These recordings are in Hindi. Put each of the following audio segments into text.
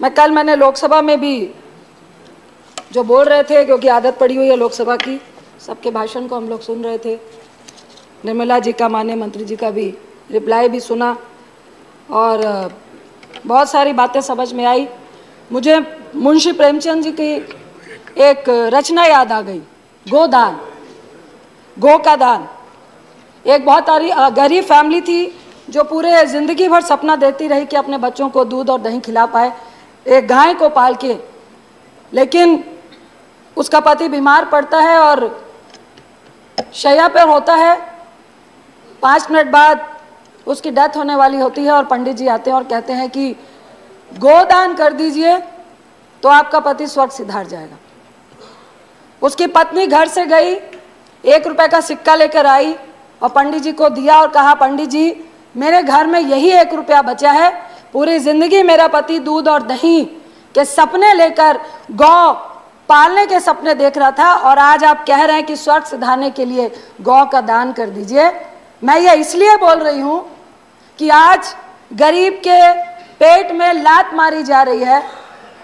मैं कल मैंने लोकसभा में भी जो बोल रहे थे, क्योंकि आदत पड़ी हुई है लोकसभा की, सबके भाषण को हम लोग सुन रहे थे। निर्मला जी का, माननीय मंत्री जी का भी रिप्लाई भी सुना और बहुत सारी बातें समझ में आई। मुझे मुंशी प्रेमचंद जी की एक रचना याद आ गई गोदान गो का दान। एक बहुत सारी गरीब फैमिली थी, जो पूरे ज़िंदगी भर सपना देती रही कि अपने बच्चों को दूध और दही खिला पाए। एक गाय को पाल के। लेकिन उसका पति बीमार पड़ता है और शैया पर होता है। पाँच मिनट बाद उसकी डेथ होने वाली होती है और पंडित जी आते हैं और कहते हैं कि, गोदान कर दीजिए तो आपका पति स्वर्ग सिधार जाएगा। उसकी पत्नी घर से गई, एक रुपए का सिक्का लेकर आई और पंडित जी को दिया और कहा, पंडित जी, मेरे घर में यही एक रुपया बचा है पूरी ज़िंदगी मेरा पति दूध और दही के सपने लेकर गौ पालने के सपने देख रहा था और आज आप कह रहे हैं कि स्वर्ग सिधारने के लिए गौ का दान कर दीजिए। मैं ये इसलिए बोल रही हूँ कि आज गरीब के पेट में लात मारी जा रही है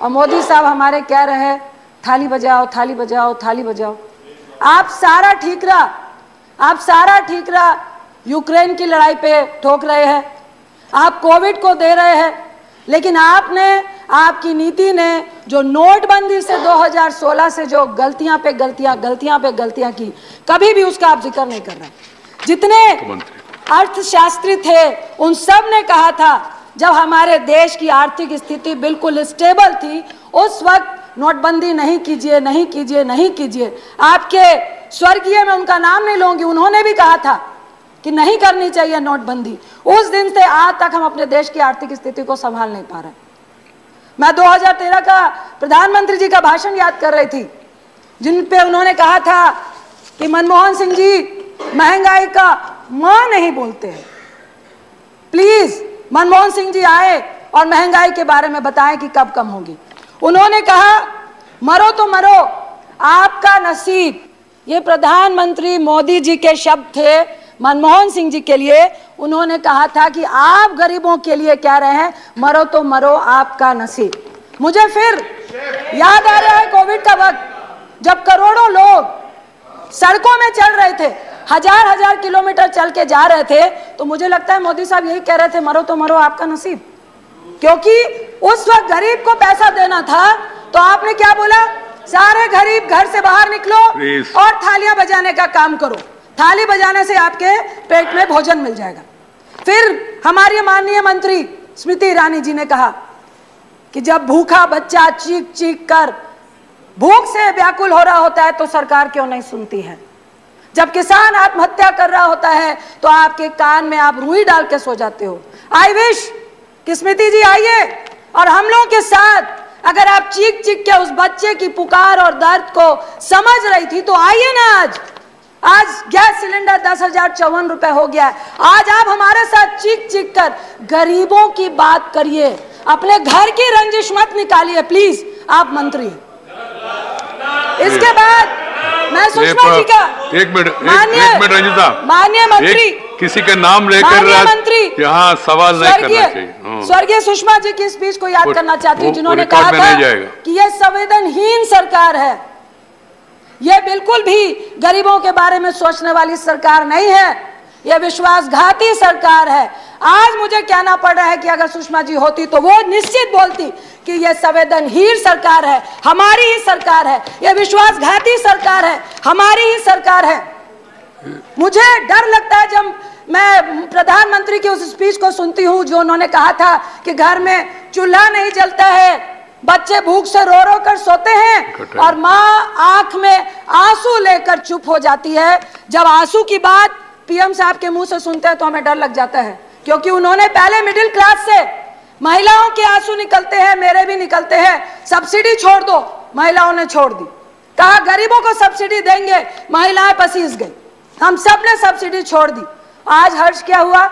और मोदी साहब हमारे कह रहे हैं, थाली बजाओ थाली बजाओ थाली बजाओ। आप सारा ठीकरा, आप सारा ठीकरा यूक्रेन की लड़ाई पे ठोक रहे हैं। आप कोविड को दे रहे हैं लेकिन आपने आपकी नीति ने जो नोटबंदी से 2016 से जो गलतियाँ पे गलतियाँ गलतियाँ पे गलतियाँ की कभी भी उसका आप ज़िक्र नहीं कर रहे जितने अर्थशास्त्री थे उन सबने कहा था जब हमारे देश की आर्थिक स्थिति बिल्कुल स्टेबल थी उस वक्त नोटबंदी नहीं कीजिए नहीं कीजिए नहीं कीजिए। आपके स्वर्गीय में उनका नाम नहीं लूँगी उन्होंने भी कहा था कि नहीं करनी चाहिए नोटबंदी। उस दिन से आज तक हम अपने देश की आर्थिक स्थिति को संभाल नहीं पा रहे। मैं 2013 का प्रधानमंत्री जी का भाषण याद कर रही थी, जिन पे उन्होंने कहा था कि, मनमोहन सिंह जी, महँगाई का माँ नहीं बोलते हैं। प्लीज़, मनमोहन सिंह जी आए और महँगाई के बारे में बताएँ कि कब कम होगी। उन्होंने कहा, मरो तो मरो, आपका नसीब। ये प्रधानमंत्री मोदी जी के शब्द थे मनमोहन सिंह जी के लिए उन्होंने कहा था कि आप गरीबों के लिए कह रहे हैं? मरो तो मरो आपका नसीब। मुझे फिर याद आ रहा है कोविड का वक्त जब करोड़ों लोग सड़कों में चल रहे थे हज़ार हज़ार किलोमीटर चल के जा रहे थे तो मुझे लगता है मोदी साहब यही कह रहे थे मरो तो मरो आपका नसीब। क्योंकि उस वक्त गरीब को पैसा देना था तो आपने क्या बोला? सारे गरीब घर से बाहर निकलो और थालियाँ बजाने का काम करो। थाली बजाने से आपके पेट में भोजन मिल जाएगा। फिर हमारे माननीय मंत्री स्मृति ईरानी जी ने कहा कि जब भूखा बच्चा चीख चीख कर भूख से व्याकुल हो रहा होता है तो सरकार क्यों नहीं सुनती है? जब किसान आत्महत्या कर रहा होता है तो आपके कान में आप रुई डाल के सो जाते हो। आई विश कि स्मृति जी आइए और हम लोगों के साथ अगर आप चीख चीख के उस बच्चे की पुकार और दर्द को समझ रही थी तो आइए ना आज। आज गैस सिलेंडर दस हज़ार चौवन रुपए हो गया है। आज आप हमारे साथ चीख चीख कर गरीबों की बात करिए। अपने घर की रंजिश मत निकालिए प्लीज़ आप मंत्री। इसके बाद मैं सुषमा जी का एक मिनट एक, माननीय- मंत्री किसी का नाम लेकर मंत्री यहाँ सवाल नहीं करना चाहिए। हाँ। स्वर्गीय सुषमा जी की स्पीच को याद करना चाहती हूँ जिन्होंने कहा था कि यह संवेदनहीन सरकार है। यह बिल्कुल भी गरीबों के बारे में सोचने वाली सरकार नहीं है। यह विश्वासघाती सरकार है। आज मुझे कहना पड़ रहा है कि अगर सुषमा जी होती तो वो निश्चित बोलती कि यह संवेदनहीन सरकार है, हमारी ही सरकार है। यह विश्वासघाती सरकार है, हमारी ही सरकार है। मुझे डर लगता है जब मैं प्रधानमंत्री की उस स्पीच को सुनती हूँ, जो उन्होंने कहा था कि घर में चूल्हा नहीं जलता है बच्चे भूख से रो रो कर सोते हैं और माँ आँख में आँसू लेकर चुप हो जाती है। जब आँसू की बात पीएम साहब के मुँह से सुनते हैं तो हमें डर लग जाता है क्योंकि उन्होंने पहले मिडिल क्लास से महिलाओं के आँसू निकलते हैं मेरे भी निकलते हैं। सब्सिडी छोड़ दो महिलाओं ने छोड़ दी। कहा गरीबों को सब्सिडी देंगे महिलाएँ पसीज गई। हम सबने सब्सिडी छोड़ दी। आज हर्ष क्या हुआ?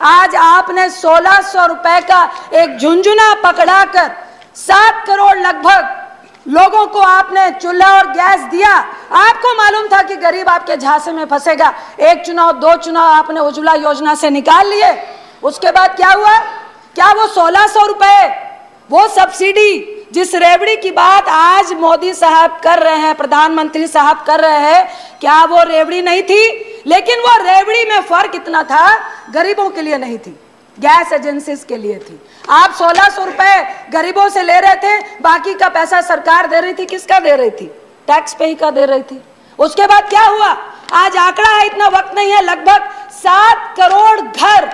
आज आपने 1600 रुपए का एक झुंझुना पकड़ाकर सात करोड़ लगभग लोगों को आपने चूल्हा और गैस दिया। आपको मालूम था कि गरीब आपके झांसे में फंसेगा। एक चुनाव, दो चुनाव आपने उज्ज्वला योजना से निकाल लिए। उसके बाद क्या हुआ? क्या वो सोलह सौ रुपए, वो सब्सिडी जिस रेवड़ी की बात आज मोदी साहब कर रहे हैं, प्रधानमंत्री साहब कर रहे हैं, क्या वो रेवड़ी नहीं थी? लेकिन वो रेवड़ी में फ़र्क इतना था, गरीबों के लिए नहीं थी। गैस एजेंसीज के लिए थी। आप सोलह सौ रुपए गरीबों से ले रहे थे, बाकी का पैसा सरकार दे रही थी, किसका दे रही थी? टैक्स पे ही का दे रही थी। उसके बाद क्या हुआ? आज आंकड़ा है, इतना वक्त नहीं है, लगभग सात करोड़ घर,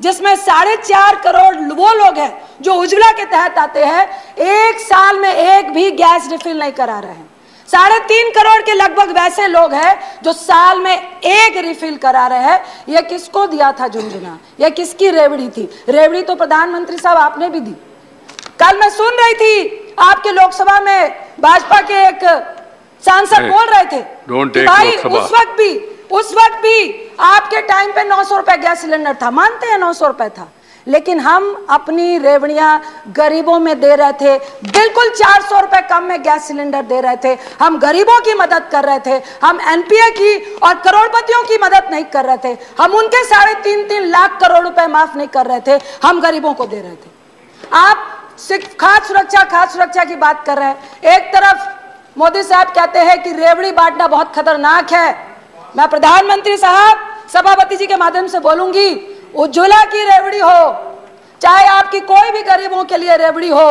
जिसमें साढ़े चार करोड़ वो लोग हैं, जो उज्ज्वला के तहत आते हैं, एक साल में एक भी गैस रिफिल नहीं करा रहे हैं। साढ़े तीन करोड़ के लगभग वैसे लोग हैं जो साल में एक रिफिल करा रहे हैं। ये किसको दिया था झुंझुना? ये किसकी रेवड़ी थी? रेवड़ी तो प्रधानमंत्री साहब आपने भी दी। कल मैं सुन रही थी आपके लोकसभा में भाजपा के एक सांसद बोल रहे थे भाई उस वक्त भी उस वक्त भी आपके टाइम पे नौ सौ रुपए गैस सिलेंडर था। मानते हैं नौ सौ रुपए था। लेकिन हम अपनी रेवड़ियाँ गरीबों में दे रहे थे, बिल्कुल चार सौ रुपए कम में गैस सिलेंडर दे रहे थे। हम गरीबों की मदद कर रहे थे, हम एनपीए की और करोड़पतियों की मदद नहीं कर रहे थे। हम उनके साढ़े तीन तीन लाख करोड़ रुपए माफ़ नहीं कर रहे थे, हम गरीबों को दे रहे थे। आप सिर्फ़ खाद्य सुरक्षा खाद्य सुरक्षा की बात कर रहे हैं। एक तरफ़ मोदी साहब कहते हैं कि रेवड़ी बांटना बहुत खतरनाक है। मैं प्रधानमंत्री साहब, सभापति जी के माध्यम से बोलूँगी उज्ज्वला की रेवड़ी हो, चाहे आपकी कोई भी गरीबों के लिए रेवड़ी हो,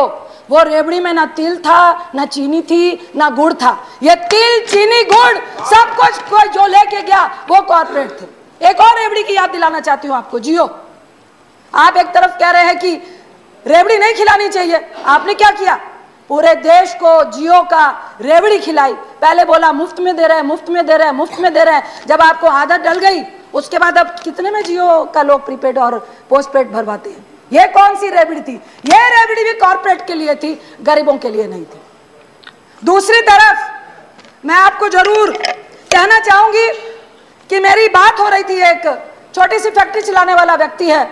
वो रेवड़ी में ना तिल था, ना चीनी थी, ना गुड़ था। ये तिल, चीनी, गुड़, सब कुछ कोई जो लेके गया, वो कॉर्पोरेट थे। एक और रेवड़ी की याद दिलाना चाहती हूँ आपको, जियो। आप एक तरफ़ कह रहे हैं कि रेवड़ी नहीं खिलानी चाहिए, आपने क्या किया? पूरे देश को जियो का रेवड़ी खिलाई। पहले बोला, मुफ़्त में दे रहे हैं, मुफ़्त में दे रहे हैं, मुफ़्त में दे रहे हैं। जब आपको आदत डल गई उसके बाद अब कितने में जियो का लोग प्रीपेड और पोस्टपेड भरवाते हैं? ये कौन सी रेवड़ी थी? ये रेवड़ी भी कॉर्पोरेट के लिए थी, गरीबों के लिए नहीं थी। दूसरी तरफ़, मैं आपको ज़रूर कहना चाहूँगी कि मेरी बात हो रही थी, एक छोटी सी फैक्ट्री चलाने वाला व्यक्ति है।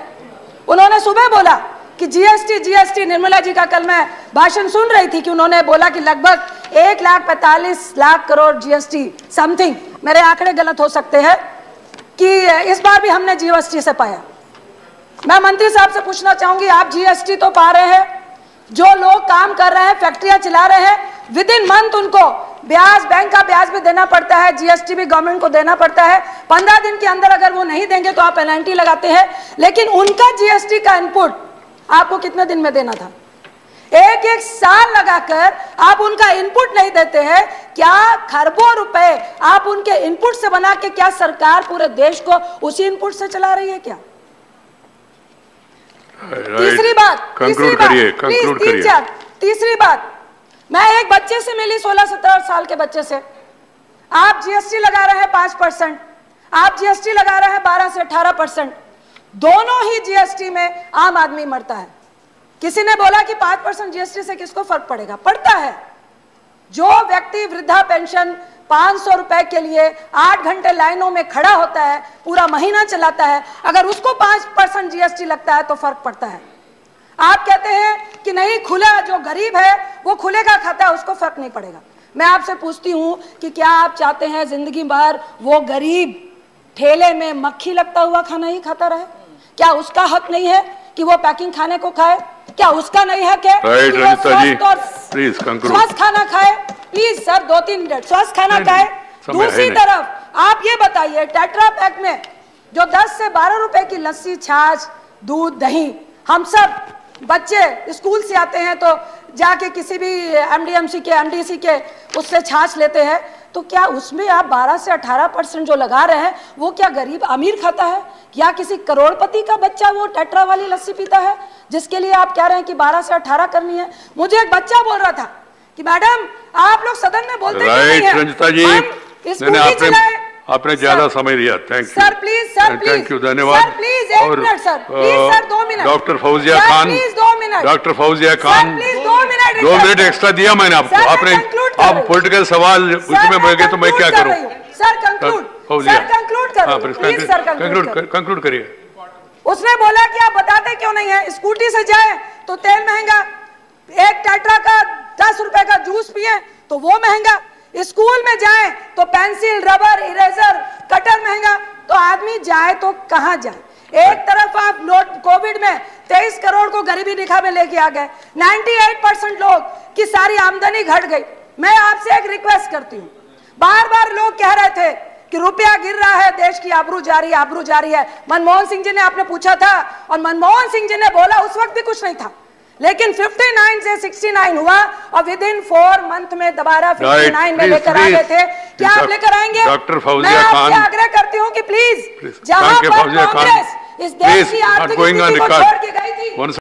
उन्होंने सुबह बोला कि जीएसटी जीएसटी निर्मला जी का कल मैं भाषण सुन रही थी कि उन्होंने बोला कि लगभग एक लाख पैंतालीस लाख करोड़ जीएसटी समथिंग मेरे आंकड़े गलत हो सकते हैं। कि इस बार भी हमने जीएसटी से पाया। मैं मंत्री साहब से पूछना चाहूँगी, आप जीएसटी तो पा रहे हैं, जो लोग काम कर रहे हैं, फैक्ट्रियाँ चला रहे हैं विद इन मंथ उनको ब्याज बैंक का ब्याज भी देना पड़ता है जीएसटी भी गवर्नमेंट को देना पड़ता है। पंद्रह दिन के अंदर अगर वो नहीं देंगे तो आप पेनल्टी लगाते हैं, लेकिन उनका जीएसटी का इनपुट आपको कितने दिन में देना था? एक एक साल लगाकर आप उनका इनपुट नहीं देते हैं। क्या खरबों रुपए आप उनके इनपुट से बना के क्या सरकार पूरे देश को उसी इनपुट से चला रही है क्या? तीसरी बात तीसरी बात प्लीज़ तीसरी बात मैं एक बच्चे से मिली सोलह सत्रह साल के बच्चे से। आप जीएसटी लगा रहे हैं पाँच परसेंट आप जीएसटी लगा रहे हैं बारह से अठारह परसेंट। दोनों ही जीएसटी में आम आदमी मरता है। किसी ने बोला कि पाँच परसेंट जीएसटी से किसको फ़र्क पड़ेगा? पड़ता है। जो व्यक्ति वृद्धा पेंशन पाँच सौ रुपए के लिए आठ घंटे लाइनों में खड़ा होता है, पूरा महीना चलाता है, अगर उसको पाँच परसेंट जीएसटी लगता है तो फ़र्क पड़ता है। आप कहते हैं कि नहीं, खुला जो गरीब है, वो खुले का खाता है उसको फ़र्क नहीं पड़ेगा। मैं आपसे पूछती हूँ कि क्या आप चाहते हैं ज़िंदगी भर वो गरीब ठेले में मक्खी लगता हुआ खाना ही खाता रहे? क्या उसका हक नहीं है कि वो पैकिंग खाने को खाए? क्या उसका नहीं हक है? वो रंजिता जी, please conclude. स्वस्थ खाना खाए। प्लीज़ सर दो तीन मिनट स्वस्थ खाना खाए। दूसरी तरफ़ आप ये बताइए टेट्रा पैक में जो 10 से 12 रुपए की लस्सी छाछ दूध दही हम सब बच्चे स्कूल से आते हैं तो जाके किसी भी एमडीएमसी के एमडीसी के उससे छाछ लेते हैं। तो क्या उसमें आप 12 से 18 परसेंट जो लगा रहे हैं वो क्या गरीब अमीर खाता है? या किसी करोड़पति का बच्चा वो टेट्रा वाली लस्सी पीता है? जिसके लिए आप कह रहे हैं कि 12 से 18 करनी है। मुझे एक बच्चा बोल रहा था कि मैडम आप लोग सदन में बोलते क्यों नहीं हैं? रंजिता जी। नहीं आपने आपने ज़्यादा समय दिया। Thank you sir please sir thank you धन्यवाद। प्लीज़ एक मिनट सर प्लीज़ सर दो minute doctor Fauzia Khan please दो minute doctor Fauzia Khan please दो मिनट दो मिनट एक्स्ट्रा दिया मैंने आपको। आपने आप। पॉलिटिकल सवाल उसमें बढ़ गए तो मैं क्या करूँ sir conclude Fauzia sir conclude करिए। उसने बोला कि आप बताते क्यों नहीं है? स्कूटी से जाए तो तेल महँगा। एक टाटा का दस रुपए का जूस पिए तो वो महँगा। स्कूल में जाए तो पेंसिल, रबर, इरेजर, कटर महँगा। तो आदमी जाए तो कहाँ जाए? एक तरफ़ आप नोट कोविड में 23 करोड़ को गरीबी रेखा में लेके आ गए। 98 परसेंट लोग की सारी आमदनी घट गई। मैं आपसे एक रिक्वेस्ट करती हूँ। बार बार लोग कह रहे थे कि रुपया गिर रहा है देश की आबरू जा रही है आबरू जा रही है मनमोहन सिंह जी ने आपने पूछा था और मनमोहन सिंह जी ने बोला उस वक्त भी कुछ नहीं था लेकिन 59 से 69 हुआ और विद इन फोर मंथ में दोबारा 59 में लेकर आ गए थे क्या आप लेकर आएँगे मैं आपसे. आग्रह करती हूँ कि प्लीज़. जहाँ पर कांग्रेस इस देश की आर्थिक स्थिति को छोड़ के गई थी